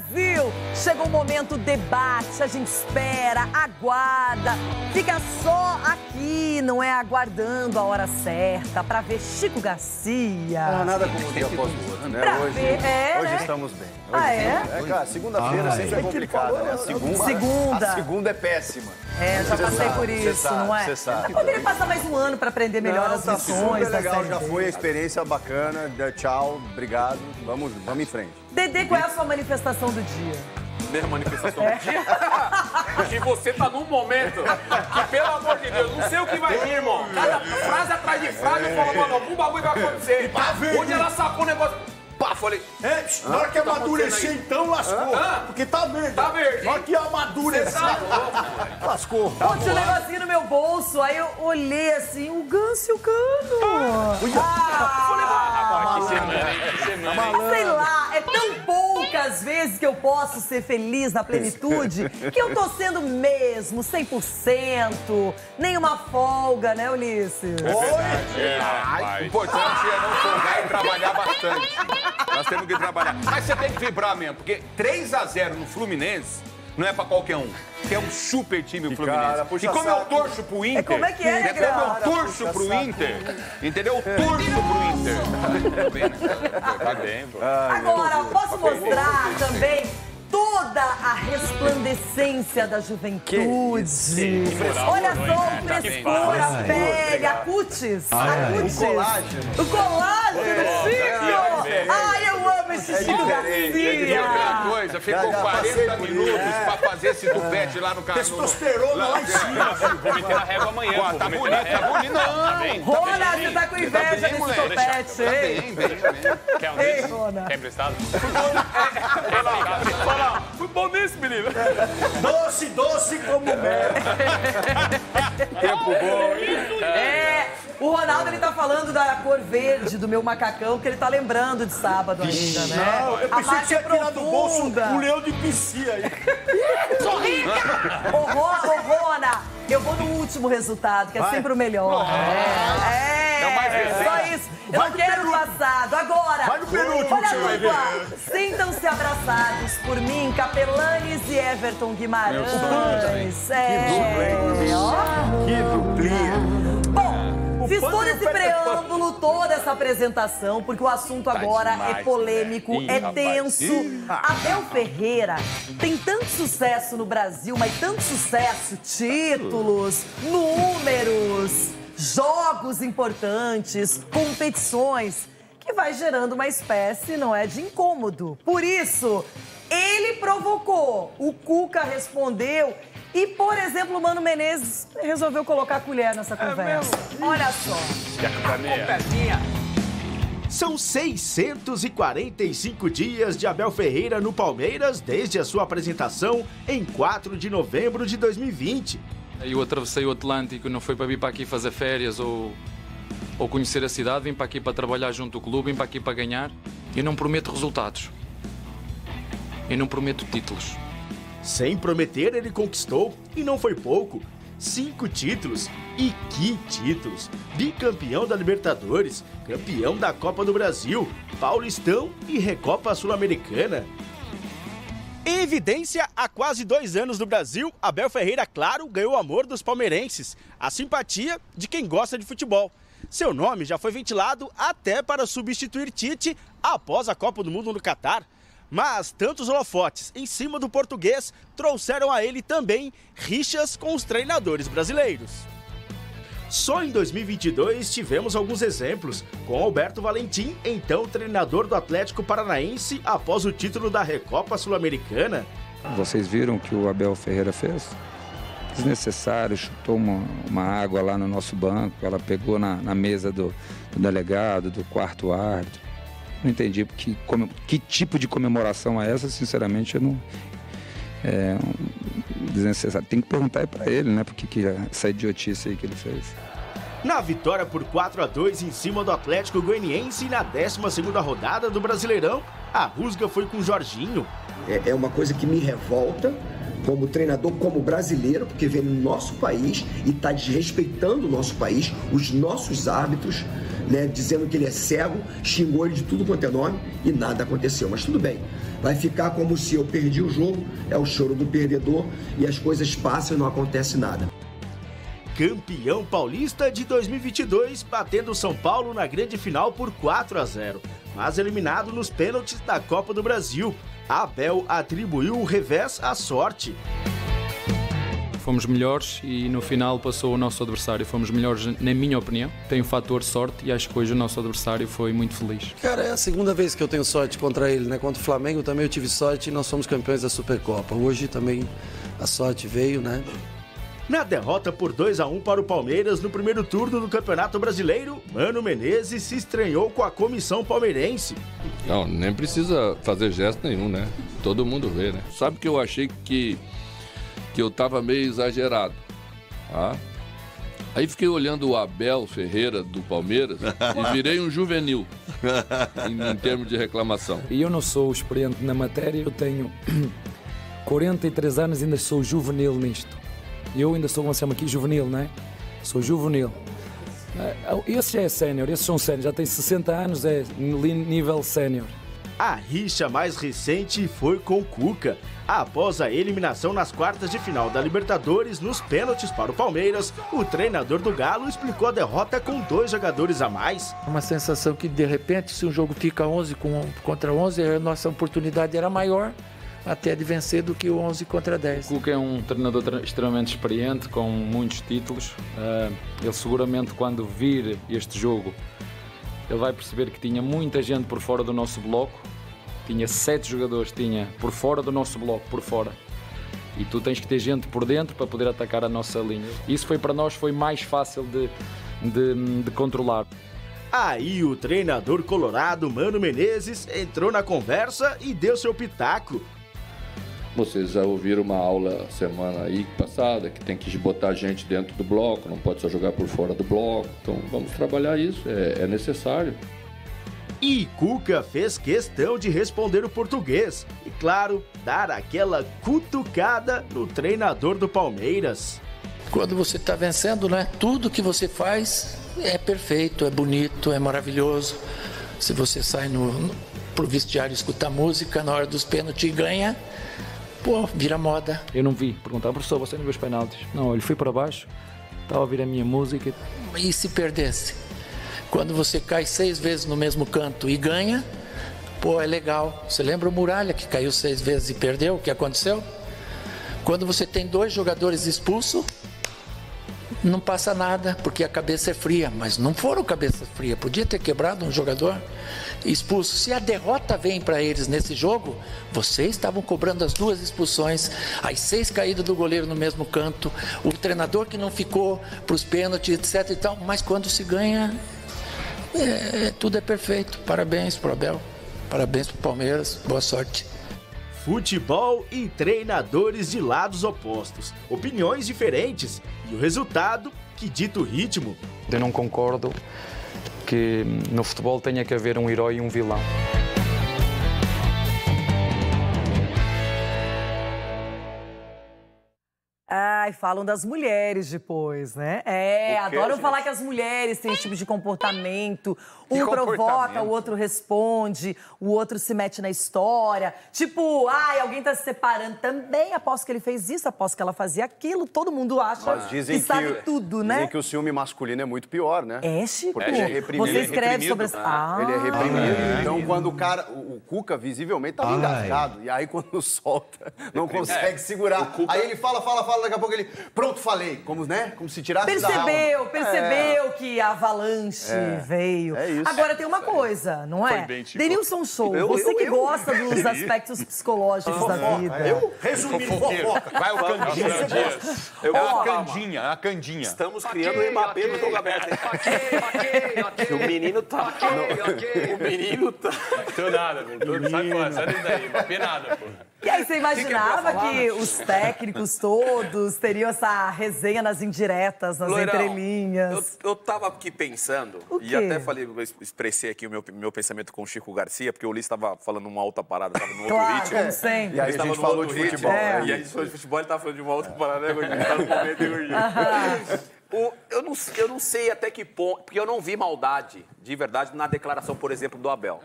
Brasil! Chegou o momento debate, a gente espera, aguarda, fica só aqui, não é aguardando a hora certa para ver Chico Garcia. Não há nada como um dia após o outro, né? Pra Hoje, ver, é, hoje né? estamos bem. Hoje Ah, é? É, cara, segunda-feira Ah, sempre é. é complicada, né? A segunda, Segunda. A segunda é péssima. É, já passei sabe, por isso, sabe, não é? você sabe. Poderia passar mais um ano para aprender melhor Não, as tá super lições da legal, Série já foi a experiência bacana. Tchau, obrigado. Vamos, vamos em frente. Dedê, qual é a sua manifestação do dia? Mesma manifestação do dia. E você tá num momento que, pelo amor de Deus, não sei o que vai vir, irmão. Cada frase atrás de frase, eu falo, mano, algum bagulho vai acontecer. Onde ela sacou o negócio. Pá, falei. É, na hora que tá amadurecer, acontecendo então lascou. Hã? Porque tá verde. Tá verde. Na hora que amadurecer. tá louco. Lascou. Pô, tinha um negocinho no meu bolso, aí eu olhei assim, o Ganso e o Cano. Ah, Que hein? Que semana, hein? sei lá, é tão poucas vezes que eu posso ser feliz na plenitude que eu tô sendo mesmo 100%, nenhuma folga, né, Ulisses? É, O importante é não folgar e trabalhar bastante. Nós temos que trabalhar. Mas você tem que vibrar mesmo, porque 3 a 0 no Fluminense não é pra qualquer um. Que é um super time o Fluminense. cara, e como eu saco. torço pro Inter. como é que é, né, Negrão? Como eu torço Puxa pro saco. Inter. Entendeu? Eu torço pro Inter. Tá bem, né? Tá bem, pô. Agora, posso mostrar também toda a resplandecência da juventude. Olha só o frescor, a pele, a cutis. A cutis. O colágeno. O colágeno, Chico! Ai, eu amo esse Chico E outra Garcia! coisa, ficou Já, já passei 40 por minutos pra fazer esse tupete lá no carro. Testosterona lá em cima. Vou meter na régua amanhã. Pô, tá bonito, tá bonito. Não, bem. Rona, você tá com inveja desse moleque. topete, tá hein? bem, bem, bem. Quer um desse? Rona. Quer emprestado? Fui bom nisso, menino. Doce, doce como mel. Tempo bom, hein? O Ronaldo ele tá falando da cor verde do meu macacão, que ele tá lembrando de sábado ainda, né? Não, eu A pensei que ia tirar do bolso um leão de piscia aí. Ro- ô, Rona, eu vou no último resultado, que é sempre o melhor. É, é, É o mais recente. só isso. Eu não quero o passado. Agora, Vai no penúltimo olha que vai a dupla. Sintam-se abraçados por mim, Capelanes e Everton Guimarães. É, ó. Que duplinha. Fiz todo esse preâmbulo, toda essa apresentação, porque o assunto agora é polêmico, né? É tenso. Abel Ferreira tem tanto sucesso no Brasil, mas tanto sucesso, títulos, números, jogos importantes, competições, que vai gerando uma espécie, não é, de incômodo. Por isso, ele provocou, o Cuca respondeu e, por exemplo, o Mano Menezes resolveu colocar a colher nessa conversa. Olha só. São 645 dias de Abel Ferreira no Palmeiras desde a sua apresentação em 4 de novembro de 2020. Eu atravessei o Atlântico, não foi para vir para aqui fazer férias ou, ou conhecer a cidade, vim para aqui para trabalhar junto ao clube, vim para aqui para ganhar. E não prometo resultados. E não prometo títulos. Sem prometer, ele conquistou, e não foi pouco, cinco títulos. E que títulos! Bicampeão da Libertadores, campeão da Copa do Brasil, Paulistão e Recopa Sul-Americana. Em evidência, há quase dois anos no Brasil, Abel Ferreira, claro, ganhou o amor dos palmeirenses, a simpatia de quem gosta de futebol. Seu nome já foi ventilado até para substituir Tite após a Copa do Mundo no Catar. Mas tantos holofotes em cima do português trouxeram a ele também rixas com os treinadores brasileiros. Só em 2022 tivemos alguns exemplos, com Alberto Valentim, então treinador do Atlético Paranaense após o título da Recopa Sul-Americana. Vocês viram o que o Abel Ferreira fez? Desnecessário, chutou uma, uma água lá no nosso banco, ela pegou na, na mesa do, do delegado, do quarto árbitro. Não entendi que, come- que tipo de comemoração é essa, sinceramente, eu não. É um desnecessário. Tem que perguntar para ele, né? Porque que essa idiotice aí que ele fez. Na vitória por 4 a 2 em cima do Atlético Goianiense na 12ª rodada do Brasileirão, a rusga foi com Jorginho. É, é uma coisa que me revolta como treinador, como brasileiro, porque vem no nosso país e está desrespeitando o nosso país, os nossos árbitros. Né, dizendo que ele é cego, xingou ele de tudo quanto é nome e nada aconteceu. Mas tudo bem, vai ficar como se eu perdi o jogo, é o choro do perdedor e as coisas passam e não acontece nada. Campeão paulista de 2022, batendo São Paulo na grande final por 4 a 0, mas eliminado nos pênaltis da Copa do Brasil. Abel atribuiu o revés à sorte. Fomos melhores e no final passou o nosso adversário. Fomos melhores, na minha opinião. Tem o fator sorte e acho que hoje o nosso adversário foi muito feliz. Cara, é a segunda vez que eu tenho sorte contra ele, né? Contra o Flamengo também eu tive sorte e nós fomos campeões da Supercopa. Hoje também a sorte veio, né? Na derrota por 2 a 1 para o Palmeiras no primeiro turno do Campeonato Brasileiro, Mano Menezes se estranhou com a comissão palmeirense. Não, nem precisa fazer gesto nenhum, né? Todo mundo vê, né? Sabe que eu achei que, que eu tava meio exagerado. Tá? Aí fiquei olhando o Abel Ferreira do Palmeiras e virei um juvenil em, em termos de reclamação. E eu não sou experiente na matéria, eu tenho 43 anos e ainda sou juvenil nisto. Eu ainda sou, como se chama aqui, juvenil, não é? Sou juvenil. Ah, Esse já é sénior, esses são sénior, já tem 60 anos, é nível sénior. A rixa mais recente foi com Cuca. Após a eliminação nas quartas de final da Libertadores nos pênaltis para o Palmeiras, o treinador do Galo explicou a derrota com dois jogadores a mais. Uma sensação que de repente, se um jogo fica 11 contra 11, a nossa oportunidade era maior até de vencer do que o 11 contra 10. O Cuca é um treinador extremamente experiente, com muitos títulos. Uh, ele seguramente quando vir este jogo, ele vai perceber que tinha muita gente por fora do nosso bloco. Tinha sete jogadores, tinha por fora do nosso bloco, por fora. E tu tens que ter gente por dentro para poder atacar a nossa linha. Isso foi para nós foi mais fácil de, de, de controlar. Aí o treinador colorado Mano Menezes entrou na conversa e deu seu pitaco. Vocês já ouviram uma aula semana aí passada que tem que botar gente dentro do bloco, não pode só jogar por fora do bloco. Então vamos trabalhar isso, é, é necessário. E Cuca fez questão de responder o português e, claro, dar aquela cutucada no treinador do Palmeiras. Quando você está vencendo, né? Tudo que você faz é perfeito, é bonito, é maravilhoso. Se você sai no, no pro vestiário escutar música na hora dos pênaltis e ganha, pô, vira moda. Eu não vi. Perguntar, professor, você não viu os penaltis? Não, ele foi para baixo, estava a ouvir a minha música. E se perdesse? Quando você cai seis vezes no mesmo canto e ganha, pô, é legal. Você lembra o Muralha que caiu seis vezes e perdeu? O que aconteceu? Quando você tem dois jogadores expulsos, não passa nada, porque a cabeça é fria. Mas não foram cabeça fria. Podia ter quebrado um jogador expulso. Se a derrota vem para eles nesse jogo, vocês estavam cobrando as duas expulsões, as seis caídas do goleiro no mesmo canto, o treinador que não ficou para os pênaltis, etc. E tal. Mas quando se ganha, é, tudo é perfeito. Parabéns pro Abel, parabéns pro Palmeiras, boa sorte. Futebol e treinadores de lados opostos, opiniões diferentes e o resultado que dita o ritmo. Eu não concordo que no futebol tenha que haver um herói e um vilão. Ai, falam das mulheres depois, né? É, adoram gente? falar que as mulheres têm esse tipo de comportamento. Um Que provoca, comportamento? o outro responde, o outro se mete na história. Tipo, ai, alguém tá se separando também. Aposto que ele fez isso, aposto que ela fazia aquilo. Todo mundo acha Mas dizem que que, sabe tudo, né? Dizem que o ciúme masculino é muito pior, né? É, Chico. Porque ele é reprimido. Você escreve é sobre... reprimido. Ah, Ele é reprimido. Então, quando o cara, o, o Cuca visivelmente tava Ai. engasgado. E aí, quando solta, não consegue É, segurar. o Cuca- Aí ele fala, fala, fala, daqui a pouco ele. Pronto, falei. Como, né? Como se tirasse da Percebeu, percebeu que a avalanche É. veio. É isso. Agora tem uma coisa, não Foi é? bem, Chico. Denilson Show, Eu- você eu- que eu- gosta dos aspectos psicológicos da vida. Eu resumi fofoca. Vai o Candinha. Eu É vou falar, candinha, é uma candinha. Estamos criando o Mbappé no jogo aberto. O menino tá. O menino tá. Tô nada, meu. Tô- Sai fora, sai daí. Não vi nada, pô. E aí, você imaginava que os técnicos todos teriam essa resenha nas indiretas, nas Loirão, entrelinhas? Eu, eu tava aqui pensando, e até falei, expressei aqui o meu, meu pensamento com o Chico Garcia, porque o Ulisses estava falando uma outra parada, tava no outro Claro, ritmo. como sempre. E aí a Tava gente falou de ritmo. futebol. É. E aí a gente falou de futebol, ele tava falando de uma outra parada, né, Gordinho? Tá no momento, hein, Gordinho? O- eu, não, eu não sei até que ponto, porque eu não vi maldade, de verdade, na declaração, por exemplo, do Abel.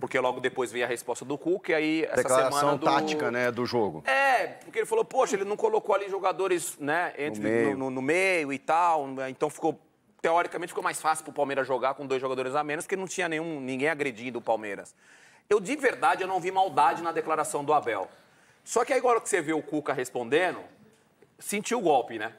Porque logo depois veio a resposta do Cuca e aí essa Declaração semana do... tática, né, do jogo. É, porque ele falou, poxa, ele não colocou ali jogadores, né, entre, no, meio. no- no meio e tal, então ficou, teoricamente, ficou mais fácil pro Palmeiras jogar com dois jogadores a menos, porque não tinha nenhum, ninguém agredindo o Palmeiras. Eu, de verdade, eu não vi maldade na declaração do Abel. Só que aí agora que você vê o Cuca respondendo, sentiu o golpe, né?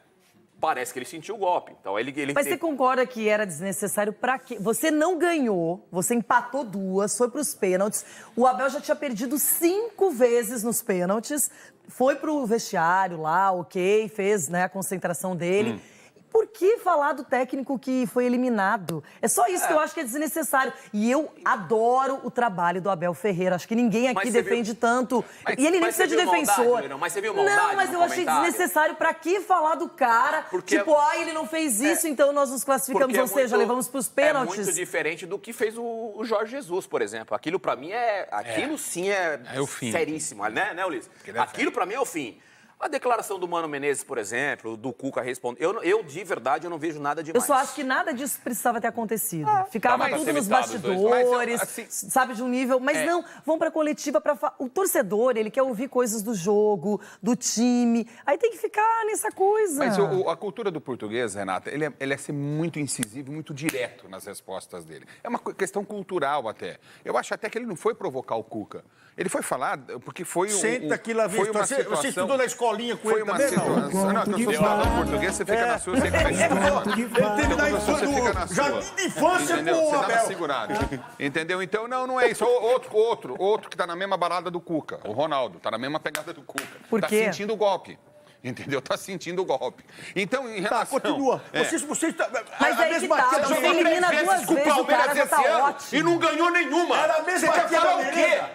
Parece que ele sentiu o golpe. Então ele, ele Mas você concorda que era desnecessário pra quê? Você não ganhou, você empatou duas, foi pros pênaltis. O Abel já tinha perdido cinco vezes nos pênaltis, foi pro vestiário lá, ok, fez né, a concentração dele. Hum. Por que falar do técnico que foi eliminado? É só isso que eu acho que é desnecessário. E eu adoro o trabalho do Abel Ferreira. Acho que ninguém aqui defende tanto. Mas- e ele nem precisa de viu maldade, defensor. Leirão? Mas você viu maldade Não, mas no eu achei comentário? desnecessário. Pra que falar do cara? Porque- tipo, ah, ele não fez isso, então nós nos classificamos, Porque é ou seja, muito- levamos pros pênaltis. É muito diferente do que fez o, o Jorge Jesus, por exemplo. Aquilo pra mim é. Aquilo sim é, É o fim. seríssimo, né, né Ulisses? Aquilo pra mim é o fim. A declaração do Mano Menezes, por exemplo, do Cuca respondendo. Eu, eu, de verdade, eu não vejo nada Eu demais. só acho que nada disso precisava ter acontecido. Ficava mas tudo nos bastidores, Mas eu, assim- sabe, de um nível. Mas É. não, vão pra coletiva pra. fa- O torcedor, ele quer ouvir coisas do jogo, do time. Aí tem que ficar nessa coisa. Mas o- a cultura do português, Renata, ele é, ele é ser muito incisivo, muito direto nas respostas dele. É uma questão cultural até. Eu acho até que ele não foi provocar o Cuca. Ele foi falar porque foi um. Senta um- aqui, lá, foi uma Você, situação... você estudou na escolinha com Foi ele uma também, não? situação. Não, que eu sou falando português, você fica É. na sua, você fica na Ele teve na você infância, fica na do sua. jardim de infância Entendeu? com o Você Abel. segurado. Entendeu? Então, não, não é isso. Outro, outro, outro que tá na mesma balada do Cuca, o Ronaldo, tá na mesma pegada do Cuca. Por tá quê? sentindo o golpe. Entendeu? Tá sentindo o golpe. Então, em Tá, relação... continua. É. Vocês, vocês... tá- Mas a aí que mesma tá, queda- você elimina duas vezes o Palmeiras esse tá ano ótimo. e não ganhou nenhuma. Era a mesma Você quer partida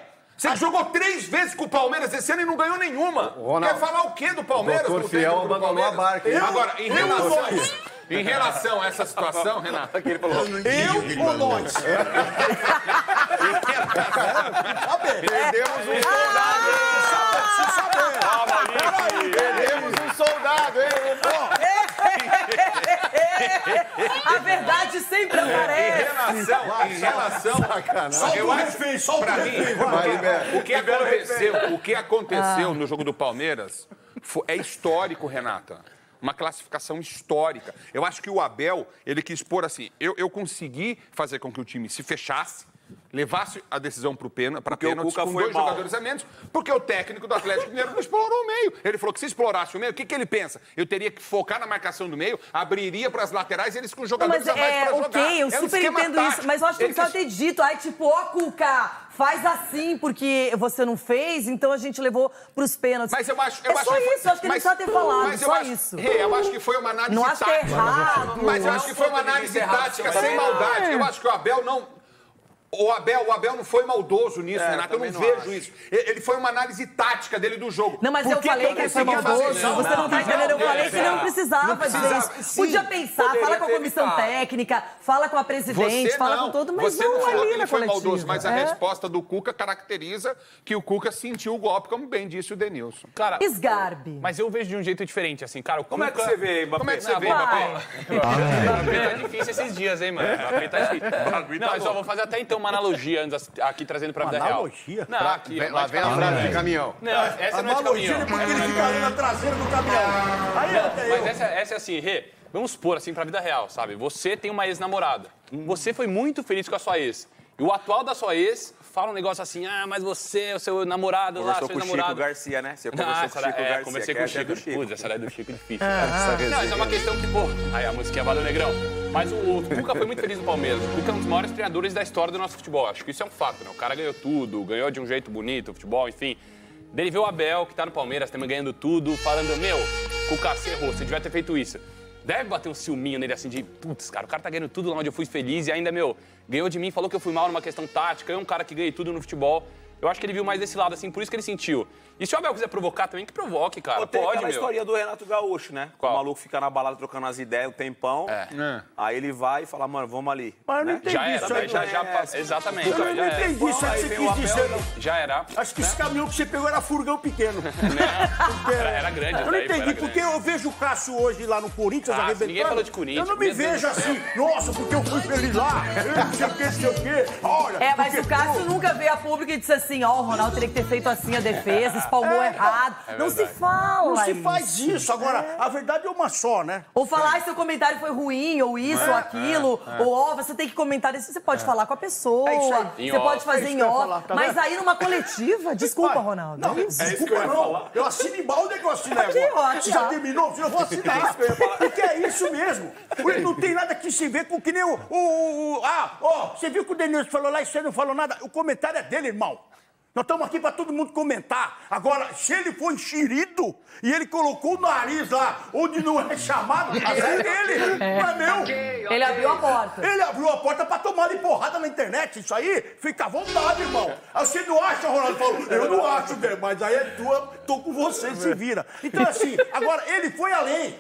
o? Você jogou três vezes com o Palmeiras esse ano e não ganhou nenhuma. Ronaldo, Quer falar o quê do Palmeiras? doutor do Fiel abandonou a barca, hein? Agora, em Eu- relação, eu- em relação a essa situação, Renato... Ele falou. Eu ou nós? Perdemos um soldado. Perdemos um soldado, hein? A verdade sempre Em aparece. Relação, em relação, Solta eu o acho, refém, solta pra o mim, libera. o que aconteceu, o que aconteceu Ah. no jogo do Palmeiras é histórico, Renata. Uma classificação histórica. Eu acho que o Abel, ele quis pôr assim, eu, eu consegui fazer com que o time se fechasse, levasse a decisão para pênalti, o pênaltis Cuca com dois mal. jogadores a menos, porque o técnico do Atlético Mineiro não explorou o meio. Ele falou que se explorasse o meio, o que, que ele pensa? Eu teria que focar na marcação do meio, abriria para as laterais, eles com Não, jogadores mas a mais é para jogar. ok, eu É um super esquema entendo isso. tático. Mas eu acho que não Ele precisava quis- ter dito. Aí, tipo, ó, Cuca, faz assim porque você não fez, então a gente levou pros pênaltis. Mas eu acho, eu é acho só que foi- isso, eu acho que ele mas- precisava ter falado, mas eu só acho- isso. Rê, eu acho que foi uma análise Não acho que é tática. errado. Mas eu Não acho que foi uma análise errado, tática sem Abel. maldade. Eu acho que o Abel não. O Abel, o Abel não foi maldoso nisso, É, Renato. Eu não, não vejo acho. isso. Ele foi uma ananálise tática dele do jogo. Não, mas Por eu que falei que ele foi maldoso. Você não tá entendendo? Eu falei que ele não precisava Não dizer precisava. isso. Sim, Podia pensar, fala com a comissão evitado. técnica, fala com a presidente, Você fala não, com todo mundo, mas você não, não falou ali que ele na foi coletiva. maldoso, mas a É. resposta do Cuca caracteriza que o Cuca sentiu o golpe, como bem disse o Denilson. Cara, Esgarbe. mas eu vejo de um jeito diferente, assim, cara. O Como é que você vê, Mbappé? Como é que você vê. Mbappé? Mbappé tá difícil esses dias, hein, mano? Mbappé tá difícil. Não, mas só vou fazer até então uma analogia antes, aqui trazendo pra vida real. Analogia? Não, Pra- aqui. vem- ó, lá vem a caminhão. frase de caminhão. Não, essa não é de Analogia caminhão. porque ele fica ali na traseira do caminhão. Aí até eu. Mas essa, essa é assim, Rê, vamos supor assim pra vida real, sabe? Você tem uma ex-namorada. Você foi muito feliz com a sua ex. E o atual da sua ex fala um negócio assim, ah, mas você, o seu namorado lá, Conversou seu com o Chico namorado. Garcia, né? Você Ah, conversou com essa o Chico é, Garcia. conversei com o essa é Chico. do Chico. Putz, essa daí é do Chico difícil. Essa Não, isso é uma questão que, pô, aí a musiquinha Valeu Negrão. Mas o, o Cuca foi muito feliz no Palmeiras. O Cuca é um dos maiores treinadores da história do nosso futebol. Acho que isso é um fato, né? O cara ganhou tudo, ganhou de um jeito bonito o futebol, enfim. Daí ele vê o Abel, que tá no Palmeiras, também ganhando tudo, falando, meu, Cuca, você errou, você devia ter feito isso. Deve bater um ciúminho nele assim de, putz, cara, o cara tá ganhando tudo lá onde eu fui feliz e ainda, meu, ganhou de mim, falou que eu fui mal numa questão tática, eu um cara que ganhei tudo no futebol. Eu acho que ele viu mais desse lado, assim, por isso que ele sentiu. E se o Abel quiser provocar também, que provoque, cara. Pô, tem Pode, meu. historinha do Renato Gaúcho, né? Qual? O maluco fica na balada trocando as ideias um tempão. É. Aí ele vai e fala, mano, vamos ali. Mas eu não né? entendi Já era, isso aí. já, já, né? já, exatamente. Eu não era. entendi isso aí que você quis Abel, dizer. Já era. Acho que esse caminhão que você pegou era furgão pequeno. Era, era grande, Eu não daí, entendi, porque grande. eu vejo o Cássio hoje lá no Corinthians Ah, arrebentando. ninguém falou de Corinthians, Eu não me vejo assim, nossa, porque eu fui feliz lá, eu não sei o que, não sei o que. Olha, É, mas o Cássio nunca veio a público e disse assim, ó, o Ronaldo teria que ter feito assim a defesa, espalmou errado. É não se fala Não se isso. faz isso. Agora, a verdade é uma só, né? Ou falar, ah, seu comentário foi ruim, ou isso, ou aquilo, ou ó, você tem que comentar isso. Você pode falar com a pessoa, É isso aí. Em você off. pode fazer É isso em que eu ia off. falar, tá mas vendo? aí numa coletiva, desculpa. Ronaldo. Não, desculpa não. Eu assino embalde é que eu assino agora. já terminou? Eu vou assinar. Porque é isso mesmo. Porque não tem nada que se vê com que nem o... o- o- ah, ó, você viu que o Denilson falou lá e você não falou nada? O comentário é dele, irmão. Nós estamos aqui para todo mundo comentar. Agora, se ele foi enxerido e ele colocou o nariz lá onde não é chamado, a é dele, não é meu. Ele abriu a porta. Ele abriu a porta pra tomar de porrada na internet. Isso aí fica à vontade, irmão. Aí você não acha, Ronaldo? Falou, eu não acho, mas aí é tua, tô com você, se vira. Então, assim, agora, ele foi além.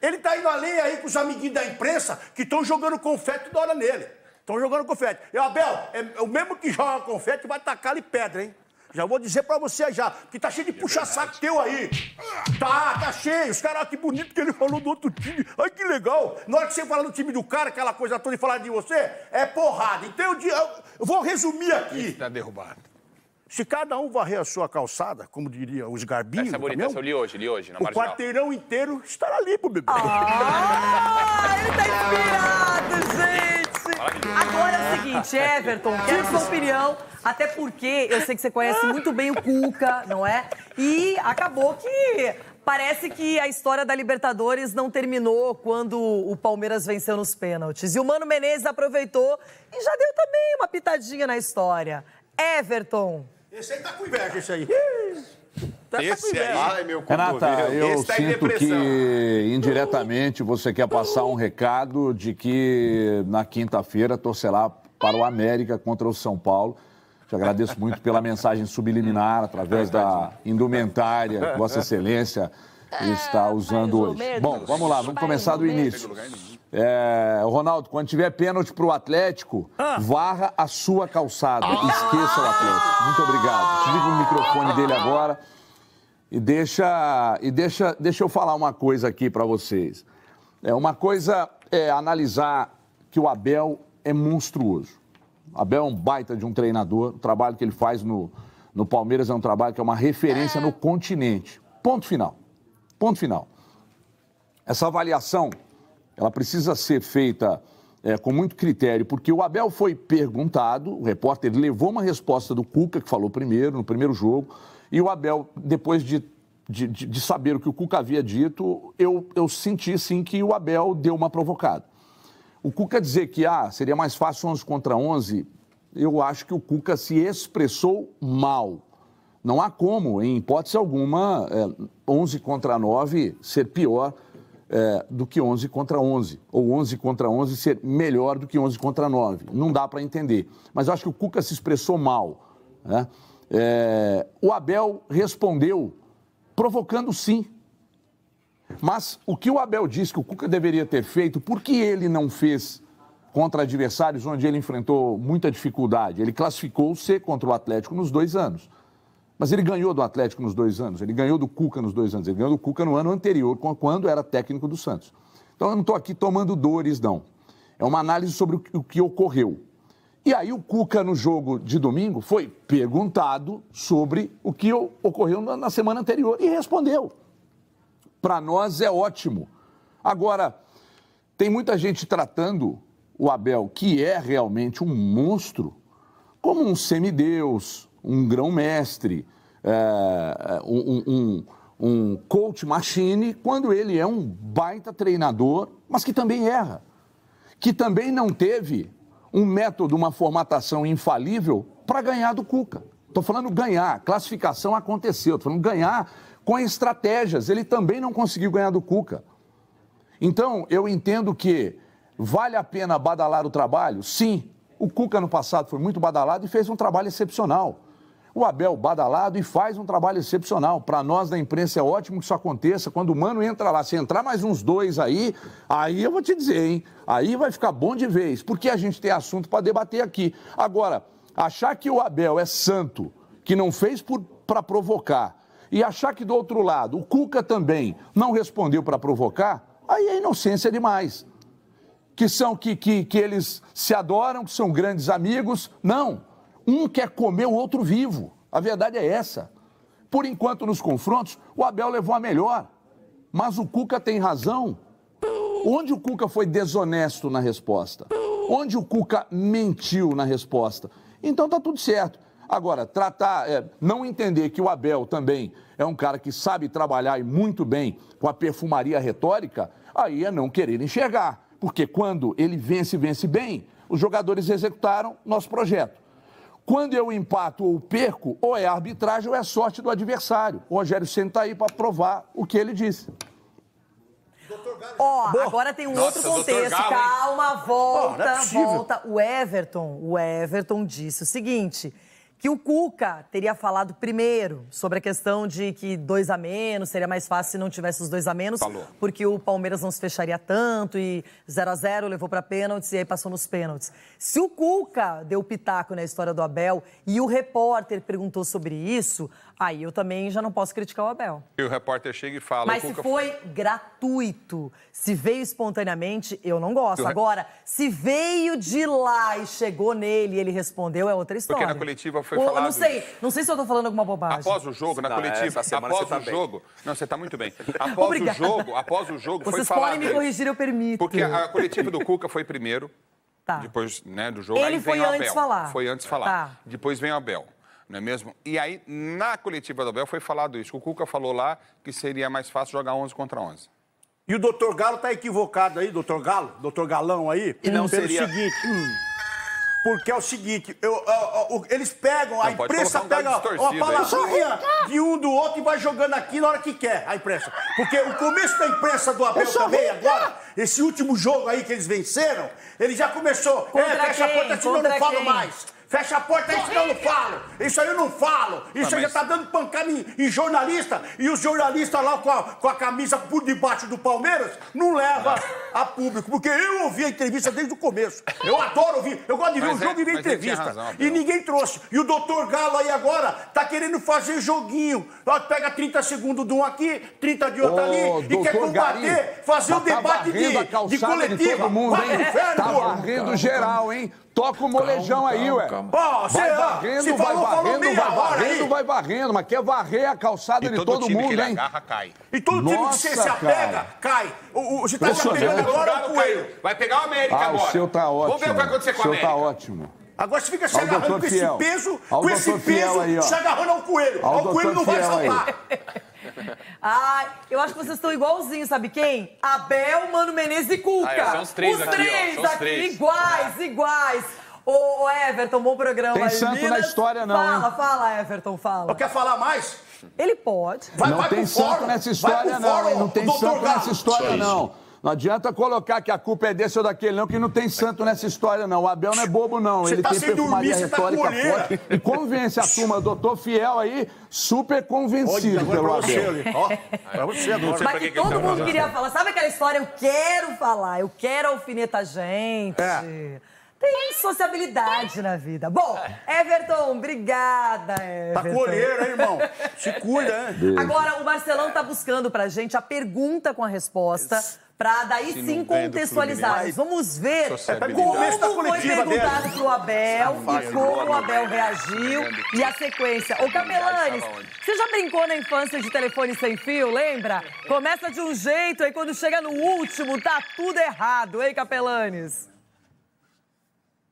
Ele tá indo além aí com os amiguinhos da imprensa que estão jogando confete toda hora nele. Estão jogando confete. E, Abel, é, o mesmo que joga confete vai tacar-lhe pedra, hein? Já vou dizer pra você já, que tá cheio de puxa-saco teu aí. Tá, tá cheio. Os caras, que bonito que ele falou do outro time. Ai, que legal. Na hora que você fala do time do cara, aquela coisa toda e falar de você, é porrada. Então, eu, eu vou resumir aqui. Tá derrubado. Se cada um varrer a sua calçada, como diria os garbinhos Essa é bonita, essa eu li hoje, li hoje, na o marginal. quarteirão inteiro estará limpo, bebê. Ah, ele tá inspirado, gente. Agora é o seguinte, Everton, quero sua opinião, até porque eu sei que você conhece muito bem o Cuca, não é? E acabou que parece que a história da Libertadores não terminou quando o Palmeiras venceu nos pênaltis. E o Mano Menezes aproveitou e já deu também uma pitadinha na história. Everton. Esse aí tá com inveja, esse aí. Tá, Esse aí. Ai, meu Renata, eu Esse tá sinto que indiretamente você quer passar um recado de que na quinta-feira torcerá para o América contra o São Paulo. Te agradeço muito pela mensagem subliminar através da indumentária que Vossa Excelência está usando hoje. Bom, vamos lá, vamos começar do início. É, Ronaldo, quando tiver pênalti para o Atlético, varra a sua calçada. Esqueça o Atlético. Muito obrigado. Desliga o microfone dele agora. E deixa, e deixa, deixa eu falar uma coisa aqui para vocês. É uma coisa é analisar que o Abel é monstruoso. O Abel é um baita de um treinador. O trabalho que ele faz no, no Palmeiras é um trabalho que é uma referência no continente. Ponto final. Ponto final. Essa avaliação, ela precisa ser feita é, com muito critério, porque o Abel foi perguntado, o repórter levou uma resposta do Cuca, que falou primeiro, no primeiro jogo, e o Abel, depois de, de, de- saber o que o Cuca havia dito, eu, eu senti sim que o Abel deu uma provocada. O Cuca dizer que ah, seria mais fácil 11 contra 11, eu acho que o Cuca se expressou mal. Não há como, em hipótese alguma, é, 11 contra 9 ser pior é, do que 11 contra 11. Ou 11 contra 11 ser melhor do que 11 contra 9. Não dá para entender. Mas eu acho que o Cuca se expressou mal. né? É, o Abel respondeu provocando sim. Mas o que o Abel disse que o Cuca deveria ter feito, por que ele não fez contra adversários onde ele enfrentou muita dificuldade? Ele classificou-se contra o Atlético nos dois anos. Mas ele ganhou do Atlético nos dois anos, ele ganhou do Cuca nos dois anos, ele ganhou do Cuca no ano anterior, quando era técnico do Santos. Então eu não estou aqui tomando dores, não. É uma análise sobre o que ocorreu. E aí o Cuca, no jogo de domingo, foi perguntado sobre o que ocorreu na, na semana anterior e respondeu. Para nós é ótimo. Agora, tem muita gente tratando o Abel, que é realmente um monstro, como um semideus, um grão-mestre, é, um, um- um coach machine, quando ele é um baita treinador, mas que também erra. Que também não teve um método, uma formatação infalível para ganhar do Cuca. Estou falando ganhar, classificação aconteceu, estou falando ganhar com estratégias. Ele também não conseguiu ganhar do Cuca. Então, eu entendo que vale a pena badalar o trabalho? Sim. O Cuca no passado foi muito badalado e fez um trabalho excepcional. O Abel badalado e faz um trabalho excepcional. Para nós da imprensa é ótimo que isso aconteça. Quando o Mano entra lá, se entrar mais uns dois aí, aí eu vou te dizer, hein? Aí vai ficar bom de vez, porque a gente tem assunto para debater aqui. Agora, achar que o Abel é santo, que não fez para provocar, e achar que do outro lado o Cuca também não respondeu para provocar, aí é inocência demais. Que são que, que, que eles se adoram, que são grandes amigos. Não. Um quer comer o outro vivo. A verdade é essa. Por enquanto, nos confrontos, o Abel levou a melhor. Mas o Cuca tem razão. Onde o Cuca foi desonesto na resposta? Onde o Cuca mentiu na resposta? Então tá tudo certo. Agora, tratar, é, não entender que o Abel também é um cara que sabe trabalhar e muito bem com a perfumaria retórica, aí é não querer enxergar. Porque quando ele vence, vence bem, os jogadores executaram nosso projeto. Quando eu empato ou perco, ou é arbitragem ou é sorte do adversário. O Rogério Senna está aí para provar o que ele disse. Ó, agora tem um Nossa, outro contexto. Galo? Calma, Oh, volta, não é volta. O Everton, o Everton disse o seguinte: que o Cuca teria falado primeiro sobre a questão de que dois a menos seria mais fácil se não tivesse os dois a menos, Falou. porque o Palmeiras não se fecharia tanto e 0 a 0 levou para pênaltis e aí passou nos pênaltis. Se o Cuca deu pitaco na história do Abel e o repórter perguntou sobre isso, aí eu também já não posso criticar o Abel. E o repórter chega e fala... Mas o se foi gratuito, se veio espontaneamente, eu não gosto. Agora, se veio de lá e chegou nele e ele respondeu, é outra história. Porque na coletiva foi Ou, eu falado... Não sei, não sei se eu tô falando alguma bobagem. Após o jogo, na Não, coletiva, após você tá o bem. jogo. Não, você está muito bem. Após Obrigada. o jogo, após o jogo, foi Vocês falado. podem me corrigir, eu permito. Porque a coletiva do Cuca foi primeiro, Tá. depois né, do jogo. Ele aí foi vem o antes Abel. falar. Foi antes falar. Tá. Depois vem o Abel. Não é mesmo? E aí, na coletiva do Abel, foi falado isso. O Cuca falou lá que seria mais fácil jogar 11 contra 11. E o doutor Galo tá equivocado aí, doutor Galo, doutor Galão aí, E não pelo seria- seguinte. Porque é o seguinte, eu- eu- eu- eles pegam, a Não, imprensa um pega galo ó, a distorcido aí. palavrinha de um do outro e vai jogando aqui na hora que quer, a imprensa. Porque o começo da imprensa do Abel também, rica. agora, esse último jogo aí que eles venceram, ele já começou. Contra é, fecha quem? a porta, senão eu não falo mais. Fecha a porta aí, senão eu não falo. Isso aí eu não falo. Isso Tá, aí mas- já tá dando pancada em, em jornalista. E os jornalistas lá com a, com a camisa por debaixo do Palmeiras não leva a público. Porque eu ouvi a entrevista desde o começo. Eu adoro ouvir. Eu gosto de ver Mas o jogo é- e ver mas ele tinha entrevista. razão, Abel. e ninguém trouxe. E o doutor Galo aí agora tá querendo fazer joguinho. Ó, Pega 30 segundos de um aqui, 30 de outro Ô, ali. E quer doutor combater, Garim, fazer um mas tá debate de, varrendo a de calçada coletiva. todo mundo, Vai pro hein? inferno, Tá varrendo geral, hein? Toca o molejão aí, ué. Ó, você, Vai varrendo, se vai falou, varrendo, vai varrendo, aí. vai varrendo, mas quer varrer a calçada E de todo, todo mundo, hein? agarra cai. E todo time que Nossa, você se apega, cai. O, o, você tá se Impressionante. apegando agora Galo coelho. caiu. Vai pegar o América Ah, agora. o seu tá ótimo. Vamos ver o que vai acontecer com O a seu América. tá ótimo. Agora você fica se o agarrando com esse peso, o com esse peso, se agarrando ao coelho. O Ao coelho não vai saltar. Ai, eu acho que vocês estão igualzinhos, sabe quem? Abel, Mano Menezes e Cuca. Ah, é, são os três aqui, ó, três os aqui, três. iguais, iguais. Ô, ô, Everton, bom programa Tem aí. santo na Minas. história, não, Fala, hein? fala, Everton, fala. Quer falar mais? Ele pode. Vai, não vai tem santo fórum. nessa Vai história, não, fórum? Não tem santo Galo. nessa história, não. Não adianta colocar que a culpa é desse ou daquele, não, que não tem santo nessa história, não. O Abel não é bobo, não. Você Ele tá tem perfumaria dormir, você tá retórica olheira. forte. E convence a turma, doutor Fiel aí, super Olha, convencido agora pelo pra você Abel. ali. Ó, pra você agora. Mas que todo mundo queria falar. Sabe aquela história? Eu quero falar, eu quero alfinetar gente. É. Tem sociabilidade na vida. Bom, Everton, obrigada, Tá Everton. com olheira, hein, irmão? Se cuida, hein? Agora, o Marcelão tá buscando pra gente a pergunta com a resposta. Pra daí Se sim. Fluminense. Vamos ver Sociabilidade. como foi perguntado dele. pro Abel e como o Abel reagiu e a sequência. Ô, Capelanes, você já brincou na infância de telefone sem fio, lembra? Começa de um jeito, aí quando chega no último, tá tudo errado, hein, Capelanes?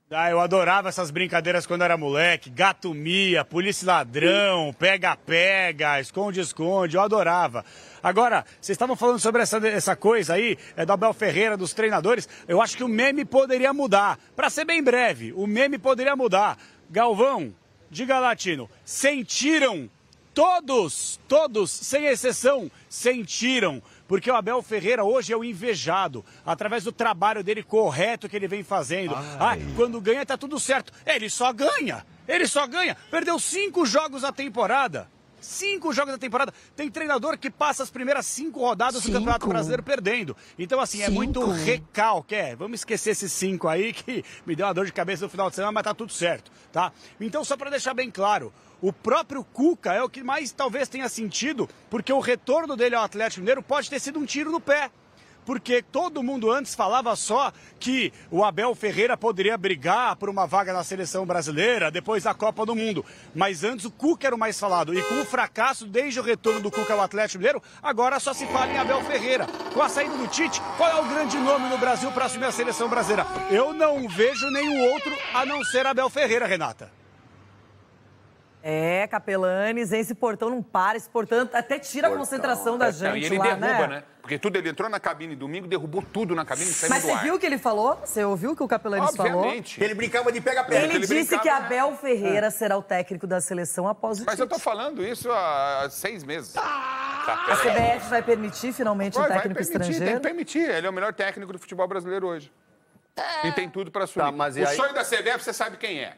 Ah, eu adorava essas brincadeiras quando era moleque. Gato mia, polícia ladrão, pega-pega, esconde-esconde. Eu adorava. Agora, vocês estavam falando sobre essa, essa coisa aí, é, do Abel Ferreira, dos treinadores. Eu acho que o meme poderia mudar. Pra ser bem breve, o meme poderia mudar. Galvão, diga latino, sentiram Todos, todos, sem exceção, sentiram. Porque o Abel Ferreira hoje é o invejado, através do trabalho dele correto que ele vem fazendo. Ah, quando ganha tá tudo certo. Ele só ganha. Ele só ganha. Perdeu cinco jogos a temporada. Cinco jogos da temporada. Tem treinador que passa as primeiras cinco rodadas do Campeonato Brasileiro perdendo. Então, assim, é muito Cinco. recalque. É, vamos esquecer esses cinco aí que me deu uma dor de cabeça no final de semana, mas tá tudo certo, tá? Então, só para deixar bem claro, o próprio Cuca é o que mais talvez tenha sentido, porque o retorno dele ao Atlético Mineiro pode ter sido um tiro no pé porque todo mundo antes falava só que o Abel Ferreira poderia brigar por uma vaga na seleção brasileira depois da Copa do Mundo. Mas antes o Cuca era o mais falado. E com o fracasso desde o retorno do Cuca ao Atlético Mineiro, agora só se fala em Abel Ferreira. Com a saída do Tite, qual é o grande nome no Brasil para assumir a seleção brasileira? Eu não vejo nenhum outro a não ser Abel Ferreira, Renata. É, Capelanes, esse portão não para, esse portão até tira a concentração da É, gente e ele lá, derruba, né? né? Porque tudo, ele entrou na cabine domingo, derrubou tudo na cabine e saiu Mas do você ar. viu o que ele falou? Você ouviu o que o Capelanes Obviamente. Ele brincava de pega-pega. falou? Ele, disse que Abel Ferreira será o técnico da seleção após o Mas eu tô falando isso há seis meses. A CBF vai permitir finalmente Vai, um vai técnico permitir, tem estrangeiro? que permitir. Ele é o melhor técnico do futebol brasileiro hoje. E tem tudo para assumir. Tá, mas e o aí- sonho da CBF, você sabe quem é.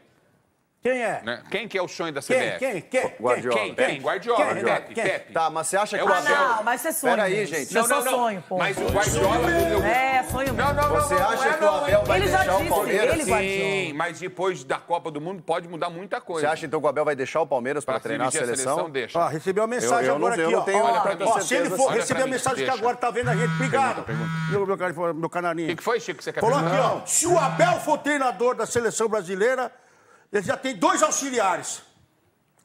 Quem é? Né? Quem que é o sonho da Quem? CBF? Quem? Quem? Guardiola. Quem? Quem? Guardiola. Quem? Pepe, Quem? Pepe. Tá, mas você acha É que o o Ah, Abel... não, mas isso é sonho. Peraí, gente. Isso é Não, não, não. sonho, pô. Mas o Guardiola... eu- É, sonho mesmo. Não, não, não. Você não, acha não é, que o Abel vai Ele já deixar o disse, Palmeiras? ele, Guardiola. Sim, mas depois da Copa do Mundo pode mudar muita Você coisa. acha então que o Abel vai deixar o Palmeiras para Pra treinar a dividir seleção? deixa. Ó, recebeu uma mensagem Eu- eu não- agora eu aqui, não ó. tenho Ó, se ele for receber a mensagem que agora tá vendo a gente, obrigado. Meu, meu O canarinho. que, que foi, Chico, que você quer Falou aqui, ó. Se o Abel for treinador da seleção brasileira, ele já tem dois auxiliares.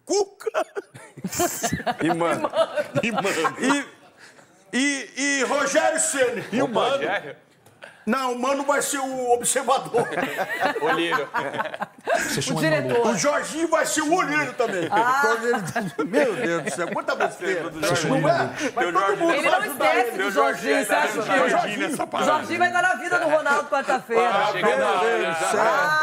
Cuca E, mano, e, e, e Rogério Ceni. E o Mano. Rogério? Não, o Mano vai ser o observador. Olheiro. O diretor. O Jorginho vai ser o olheiro também. Ah. Meu Deus do céu, quanta besteira. Não é? Mas todo Jorge- mundo Ele vai não ajudar esquece ele. do Jorginho, você acha que... O Jorginho vai estar na vida do Ronaldo quarta-feira. Chega na hora.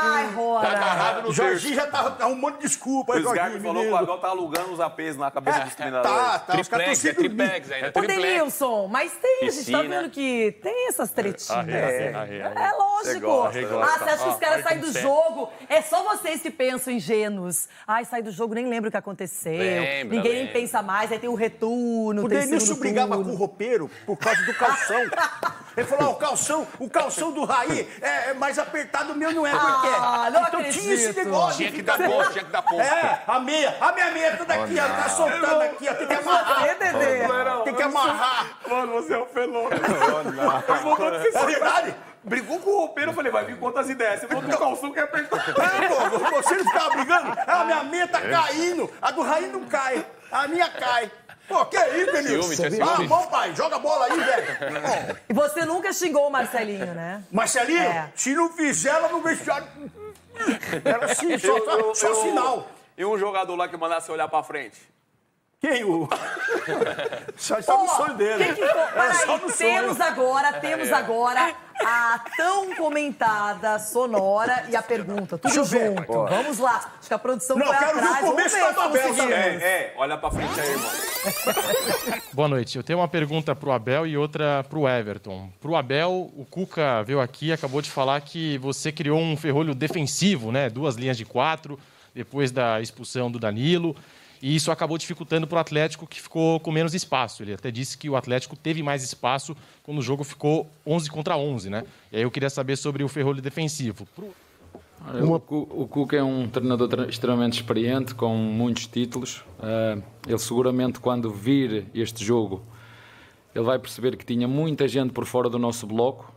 Ai, Rora. O Jorginho já tá arrumando desculpa. O Sgarbi Jorginho, falou que o. Abel tá alugando os APs na cabeça dos treinadores. Tá, tá. Os caras Triplex, estão é se dormindo. triplex ainda. Ô. Denilson, mas tem, a gente tá vendo que tem essas tretinhas. Arre. É lógico. gosta. Ah, você acha que os Ó, caras saem do jogo? É só vocês que pensam ingênuos. Ai, sai do jogo, nem lembra o que aconteceu. Lembra, Ninguém lembra. pensa mais, aí tem o retorno, O Denilson brigava com o roupeiro por causa do calção. Ele falou, ó, o calção, o calção do Raí é é mais apertado, o meu não é. porque Ah, não então tinha esse acredito. negócio. Tinha que dar ponto, tinha que dar ponto. É, a meia, a minha meia toda aqui, ó, tá soltando aqui, ó, tem que amarrar. Você, Dedê. Tem que amarrar. Mano, você é um fenômeno. É verdade? Brigou com o roupeiro, eu falei, vai vir quantas ideias? Você falou do calção que apertou. É, pô, você não ficava brigando? Ah, a minha meia tá caindo, a do Raí não cai, a minha cai. Pô, que isso, Denilson? Ciúme, tinha Ah, bom, pai, joga a bola aí, velho. E você nunca xingou o Marcelinho, né? Marcelinho, É. se não fizer, ela não vestiário. Era assim, só, Eu- só eu- sinal. E um jogador lá que mandasse olhar pra frente? Quem? O... Só está no Ó, sonho dele. que for- Era só no sonho. temos agora, temos É. agora a tão comentada sonora e a pergunta. Tudo junto. Vamos lá. Acho que a produção Não, foi quero ver o começo ver da conseguimos. Samuel. É, olha pra frente aí, irmão. Boa noite. Eu tenho uma pergunta para o Abel e outra para o Everton. Para o Abel, o Cuca veio aqui e acabou de falar que você criou um ferrolho defensivo, né? Duas linhas de quatro, depois da expulsão do Danilo. E isso acabou dificultando para o Atlético, que ficou com menos espaço. Ele até disse que o Atlético teve mais espaço quando o jogo ficou 11 contra 11, né? E aí eu queria saber sobre o ferrolho defensivo. Pro- Olha, O, Cu- o Cuca é um treinador extremamente experiente, com muitos títulos. Ah, ele seguramente, quando vir este jogo, ele vai perceber que tinha muita gente por fora do nosso bloco.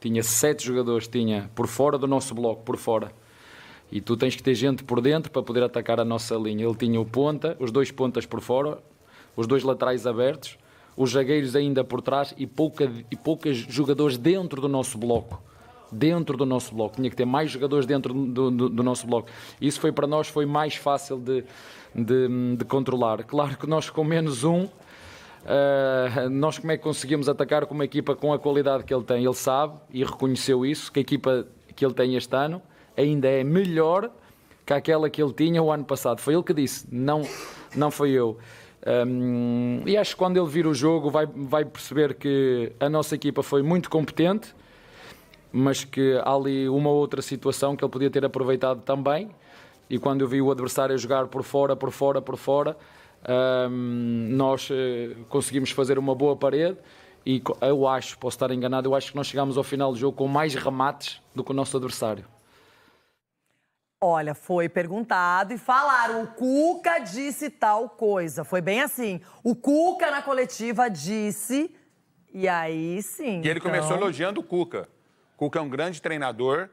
Tinha sete jogadores, tinha por fora do nosso bloco, por fora. E tu tens que ter gente por dentro para poder atacar a nossa linha. Ele tinha o ponta, os dois pontas por fora, os dois laterais abertos, os zagueiros ainda por trás e, pouca, e poucos jogadores dentro do nosso bloco. Dentro do nosso bloco. Tinha que ter mais jogadores dentro do, do- do nosso bloco. Isso foi para nós foi mais fácil de, de, de controlar. Claro que nós com menos um, Uh, nós como é que conseguimos atacar com uma equipa com a qualidade que ele tem? Ele sabe e reconheceu isso, que a equipa que ele tem este ano ainda é melhor que aquela que ele tinha o ano passado. Foi ele que disse, não, não foi eu. Um, e acho que quando ele vir o jogo vai, vai perceber que a nossa equipa foi muito competente, mas que há ali uma outra situação que ele podia ter aproveitado também. e quando eu vi o adversário jogar por fora, por fora, por fora, hum, nós eh, conseguimos fazer uma boa parede e eu acho, posso estar enganado, eu acho que nós chegámos ao final do jogo com mais remates do que o nosso adversário. Olha, foi perguntado e falaram, o Cuca disse tal coisa. Foi bem assim. O Cuca na coletiva disse, e aí sim. E ele então- começou elogiando o Cuca. O Cuca é um grande treinador,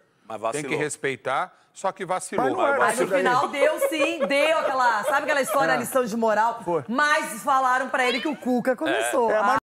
tem que respeitar, só que vacilou. Mas no final deu sim, deu aquela. Sabe aquela história, a lição de moral? Mas falaram pra ele que o Cuca começou. É, mas